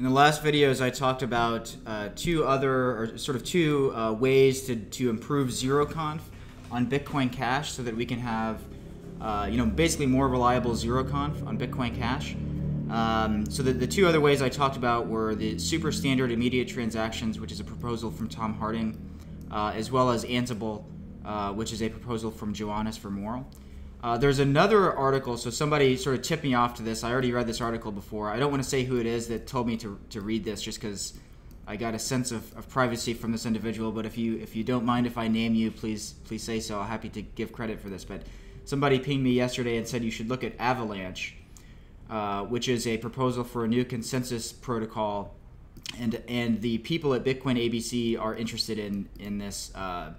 In the last videos, I talked about uh, two other, or sort of two uh, ways to, to improve ZeroConf on Bitcoin Cash so that we can have, uh, you know, basically more reliable ZeroConf on Bitcoin Cash. Um, so the, the two other ways I talked about were the super standard immediate transactions, which is a proposal from Tom Harding, uh, as well as Ansible, uh, which is a proposal from Johannes Vermorel. Uh, there's another article, so somebody sort of tipped me off to this. I already read this article before. I don't want to say who it is that told me to, to read this just because I got a sense of, of privacy from this individual. But if you if you don't mind if I name you, please please say so. I'm happy to give credit for this. But somebody pinged me yesterday and said you should look at Avalanche, uh, which is a proposal for a new consensus protocol, and and the people at Bitcoin ABC are interested in in this uh,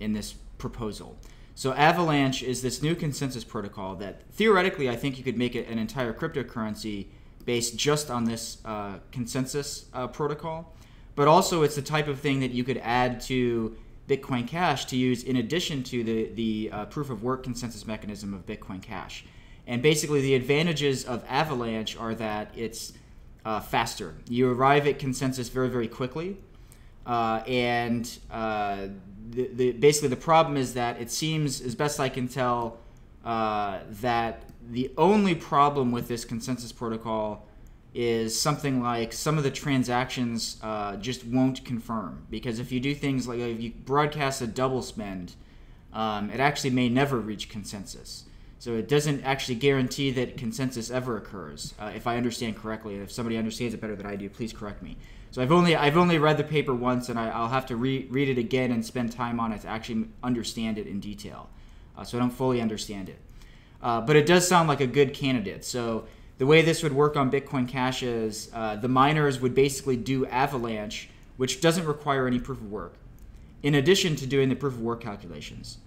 in this proposal. So Avalanche is this new consensus protocol that theoretically I think you could make it an entire cryptocurrency based just on this uh, consensus uh, protocol. But also it's the type of thing that you could add to Bitcoin Cash to use in addition to the, the uh, proof of work consensus mechanism of Bitcoin Cash. And basically the advantages of Avalanche are that it's uh, faster. You arrive at consensus very, very quickly. Uh, and uh, the, the, basically the problem is that it seems, as best I can tell, uh, that the only problem with this consensus protocol is something like some of the transactions uh, just won't confirm because if you do things like if you broadcast a double spend, um, it actually may never reach consensus. So it doesn't actually guarantee that consensus ever occurs, uh, if I understand correctly. And if somebody understands it better than I do, please correct me. So I've only I've only read the paper once, and I, will have to re- read it again and spend time on it to actually understand it in detail. Uh, so I don't fully understand it, uh, but it does sound like a good candidate. So the way this would work on Bitcoin Cash is uh, the miners would basically do Avalanche, which doesn't require any proof of work, in addition to doing the proof of work calculations.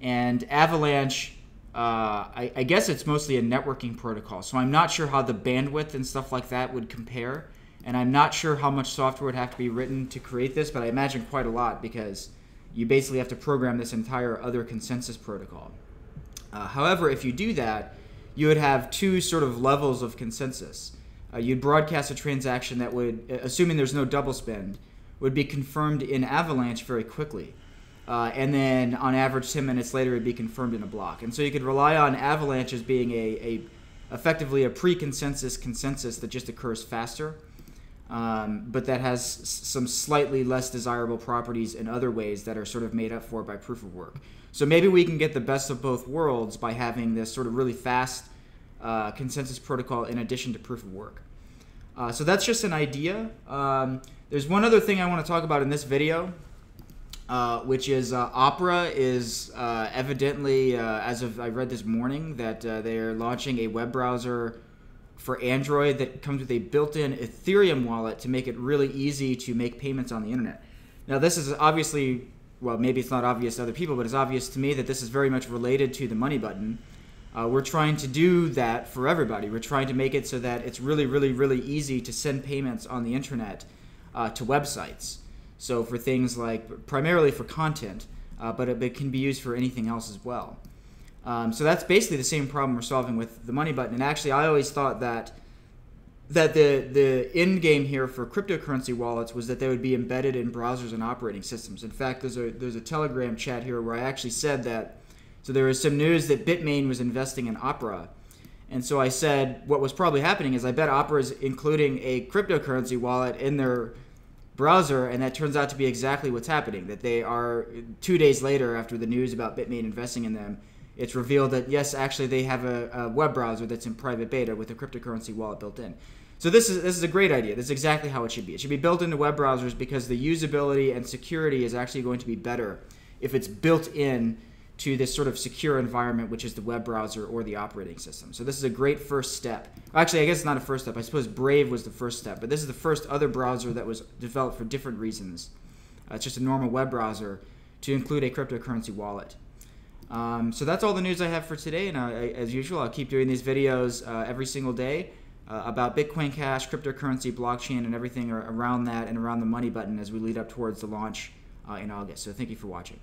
And Avalanche, uh, I, I guess it's mostly a networking protocol. So I'm not sure how the bandwidth and stuff like that would compare and I'm not sure how much software would have to be written to create this, but I imagine quite a lot because you basically have to program this entire other consensus protocol. Uh, however, if you do that, you would have two sort of levels of consensus. Uh, you'd broadcast a transaction that would, assuming there's no double spend, would be confirmed in Avalanche very quickly. Uh, and then on average 10 minutes later it would be confirmed in a block. And so you could rely on Avalanche as being a, a effectively a pre-consensus consensus that just occurs faster um, but that has some slightly less desirable properties in other ways that are sort of made up for by proof of work. So maybe we can get the best of both worlds by having this sort of really fast uh, consensus protocol in addition to proof of work. Uh, so that's just an idea. Um, there's one other thing I want to talk about in this video, uh, which is uh, Opera is uh, evidently, uh, as of I read this morning, that they're launching a web browser for Android that comes with a built-in Ethereum wallet to make it really easy to make payments on the internet. Now, this is obviously, well, maybe it's not obvious to other people, but it's obvious to me that this is very much related to the money button. Uh, we're trying to do that for everybody. We're trying to make it so that it's really, really, really easy to send payments on the internet uh, to websites. So for things like, primarily for content, uh, but it, it can be used for anything else as well. Um, so that's basically the same problem we're solving with the money button. And actually, I always thought that that the the end game here for cryptocurrency wallets was that they would be embedded in browsers and operating systems. In fact, there's a there's a Telegram chat here where I actually said that. So there was some news that Bitmain was investing in Opera. And so I said what was probably happening is I bet Opera is including a cryptocurrency wallet in their browser, and that turns out to be exactly what's happening. That they are two days later after the news about Bitmain investing in them, it's revealed that yes, actually they have a, a, web browser that's in private beta with a cryptocurrency wallet built in. So this is this is a great idea. This is exactly how it should be. It should be built into web browsers because the usability and security is actually going to be better if it's built in to this sort of secure environment, which is the web browser or the operating system. So this is a great first step. Actually, I guess it's not a first step. I suppose Brave was the first step, but this is the first other browser that was developed for different reasons. Uh, it's just a normal web browser to include a cryptocurrency wallet. Um, so that's all the news I have for today. And I, as usual, I'll keep doing these videos uh, every single day uh, about Bitcoin Cash, cryptocurrency, blockchain, and everything around that and around the money button as we lead up towards the launch uh, in August. So thank you for watching.